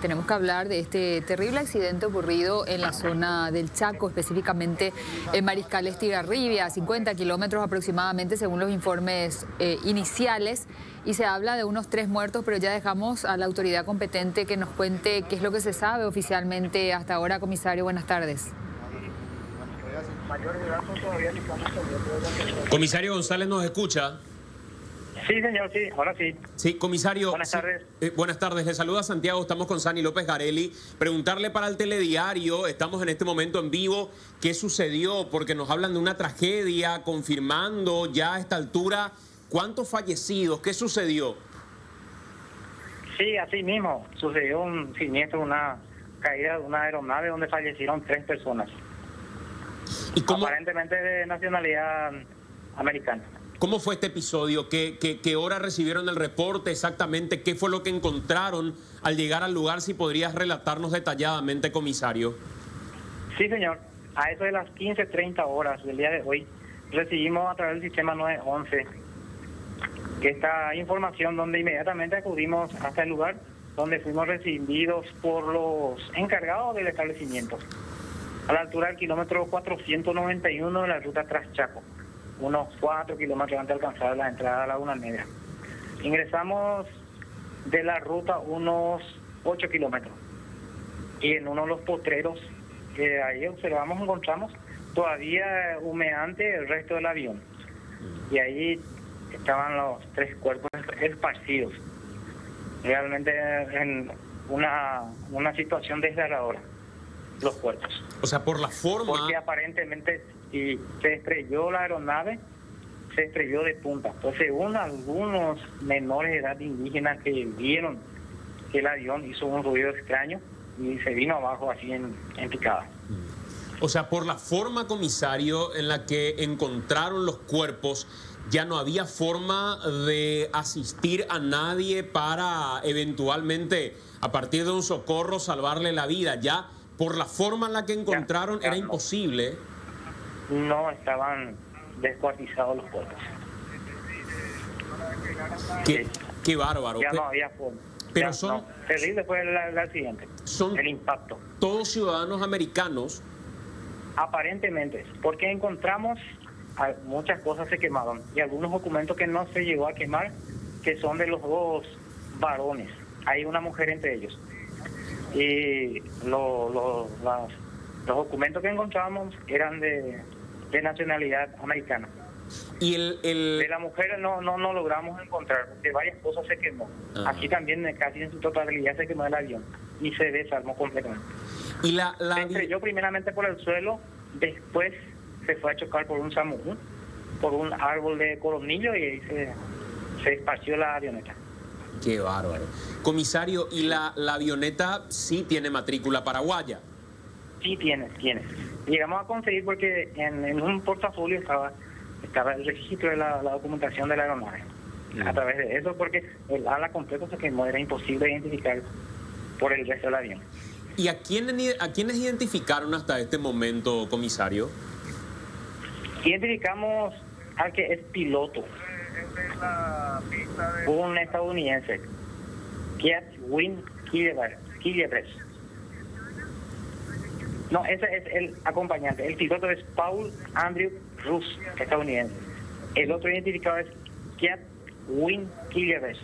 tenemos que hablar de este terrible accidente ocurrido en la zona del Chaco, específicamente en Mariscal Estigarribia, a 50 kilómetros aproximadamente según los informes eh, iniciales. Y se habla de unos tres muertos, pero ya dejamos a la autoridad competente que nos cuente qué es lo que se sabe oficialmente hasta ahora. Comisario, buenas tardes. Comisario González, ¿nos escucha? Sí, señor, sí, ahora sí. Sí, comisario. Buenas tardes. Eh, buenas tardes, le saluda Santiago, estamos con Sani López Garelli. Preguntarle para el telediario, estamos en este momento en vivo, ¿qué sucedió? Porque nos hablan de una tragedia, confirmando ya a esta altura, ¿cuántos fallecidos? ¿Qué sucedió? Sí, así mismo, sucedió un siniestro, una caída de una aeronave donde fallecieron tres personas. ¿Y cómo, Aparentemente de nacionalidad americana. Cómo fue este episodio? ¿Qué, qué, hora recibieron el reporte exactamente? ¿Qué fue lo que encontraron al llegar al lugar? Si podrías relatarnos detalladamente, comisario. Sí, señor. A eso de las 15.30 horas del día de hoy, recibimos a través del sistema 911 esta información donde inmediatamente acudimos hasta el lugar donde fuimos recibidos por los encargados del establecimiento, a la altura del kilómetro 491 de la ruta Traschaco, unos 4 kilómetros antes de alcanzar la entrada a la Laguna Media. Ingresamos de la ruta unos 8 kilómetros. Y en uno de los potreros que ahí observamos encontramos todavía humeante el resto del avión. Y ahí estaban los tres cuerpos esparcidos. Realmente en una, una situación desgarradora los cuerpos O sea, por la forma... porque aparentemente si se estrelló la aeronave se estrelló de punta. Pues según algunos menores de edad indígenas que vieron que el avión hizo un ruido extraño y se vino abajo así en, en picada. O sea, por la forma, comisario, en la que encontraron los cuerpos, ya no había forma de asistir a nadie para eventualmente, a partir de un socorro, salvarle la vida. Ya por la forma en la que encontraron ya era no. imposible. no estaban descuartizados los cuerpos Qué, Sí. qué bárbaro. ya no había forma Pero Ya son- no. terrible fue el, el accidente Son- el impacto Todos ciudadanos americanos. Aparentemente, porque encontramos muchas cosas se quemaron y algunos documentos que no se llegó a quemar, que son de los dos varones. Hay una mujer entre ellos. Y lo- lo- los documentos que encontramos eran de, de nacionalidad americana. Y el, el- De la mujer no, no, no logramos encontrar, porque varias cosas se quemó. Ajá. Aquí también casi en su totalidad se quemó el avión y se desarmó completamente. y la, la- Se estrelló primeramente por el suelo, después se fue a chocar por un samú, por un árbol de coronillo y ahí se, se esparció la avioneta. Qué bárbaro. Comisario, ¿y la, la avioneta sí tiene matrícula paraguaya? Sí, tiene, tiene. Llegamos a conseguir porque en, en un portafolio estaba estaba el registro de la, la documentación de la aeronave. Mm. A través de eso, porque el ala completo se quemó, era imposible identificar por el resto del avión. ¿Y a quiénes, a quiénes identificaron hasta este momento, comisario? Identificamos que es piloto, un estadounidense, Kiat Win Killebrecht. No, ese es el acompañante. El piloto es Paul Andrew Rus, estadounidense. El otro identificado es Kiat Win Killebrecht.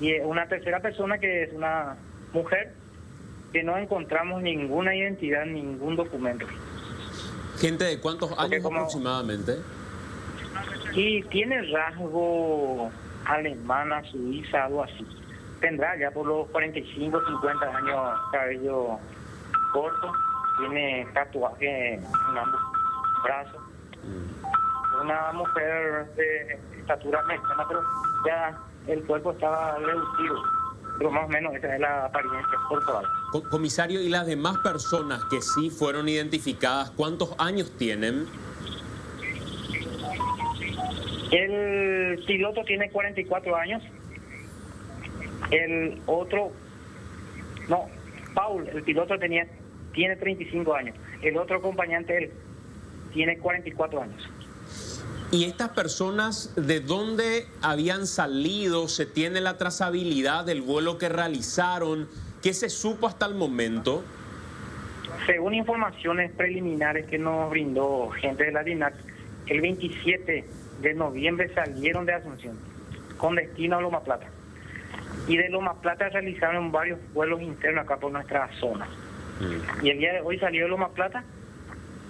Y eh, una tercera persona que es una mujer que no encontramos ninguna identidad, ningún documento. ¿Gente de cuántos años como- aproximadamente? Y tiene rasgo alemana, suiza, algo así. Tendrá ya por los 45, 50 años cabello corto. Tiene tatuaje en ambos brazos. Una mujer de estatura mediana, pero ya el cuerpo estaba reducido. Pero más o menos esa es la apariencia corporal. Co- comisario, ¿y las demás personas que sí fueron identificadas, cuántos años tienen? El piloto tiene 44 años. El otro, no, Paul, el piloto tenía tiene 35 años. El otro acompañante, él, tiene 44 años. ¿Y estas personas de dónde habían salido? ¿Se tiene la trazabilidad del vuelo que realizaron? ¿Qué se supo hasta el momento? Según informaciones preliminares que nos brindó gente de la DINAC, el 27 de noviembre salieron de Asunción con destino a Loma Plata. Y de Loma Plata realizaron varios vuelos internos acá por nuestra zona. Y el día de hoy salió de Loma Plata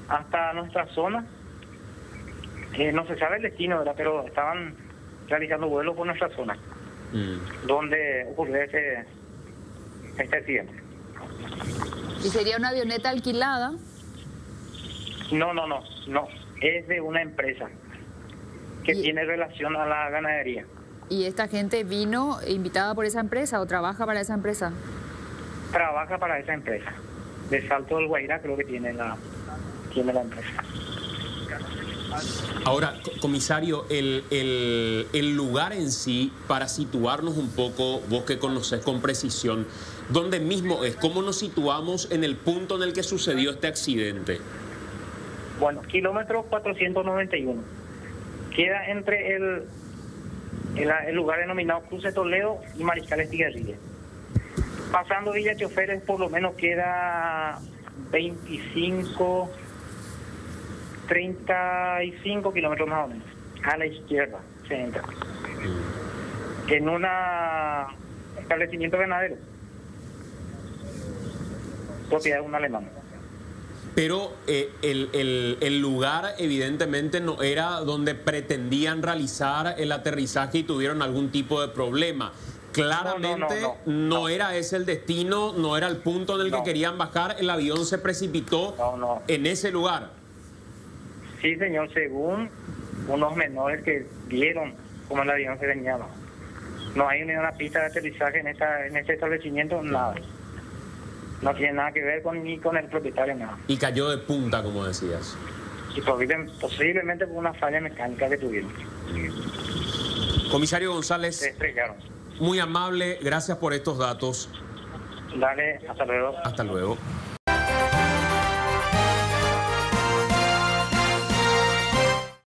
hasta nuestra zona. Eh, no se sabe el destino, ¿verdad? Pero estaban realizando vuelos por nuestra zona, donde ocurrió ese, este accidente. ¿Y sería una avioneta alquilada? No, no, no, no. Es de una empresa que Y- tiene relación a la ganadería. ¿Y esta gente vino invitada por esa empresa o trabaja para esa empresa? Trabaja para esa empresa. De Salto del Guairá creo que tiene la, tiene la empresa. Ahora, co- comisario, el, el- el lugar en sí, para situarnos un poco, vos que conoces con precisión, ¿dónde mismo es? ¿Cómo nos situamos en el punto en el que sucedió este accidente? Bueno, kilómetro 491. Queda entre el, el, lugar denominado Cruce Toledo y Mariscal Estigarribia. Pasando Villa Choferes por lo menos queda 25, 35 kilómetros más o menos. A la izquierda se entra. En un establecimiento ganadero. Propiedad de un alemán. Pero eh, el, el- el lugar evidentemente no era donde pretendían realizar el aterrizaje y tuvieron algún tipo de problema. Claramente no, No, no, no, no. era ese el destino, no era el punto en el que querían bajar, el avión se precipitó en ese lugar. Sí, señor, según unos menores que vieron cómo el avión se venía. No hay ni una pista de aterrizaje en, esta, en este establecimiento, nada. No tiene nada que ver con, ni con el propietario, nada. Y cayó de punta, como decías. Y posible- posiblemente por una falla mecánica que tuvieron. Comisario Se González, estrellaron. muy amable, gracias por estos datos. Dale, hasta luego. Hasta luego.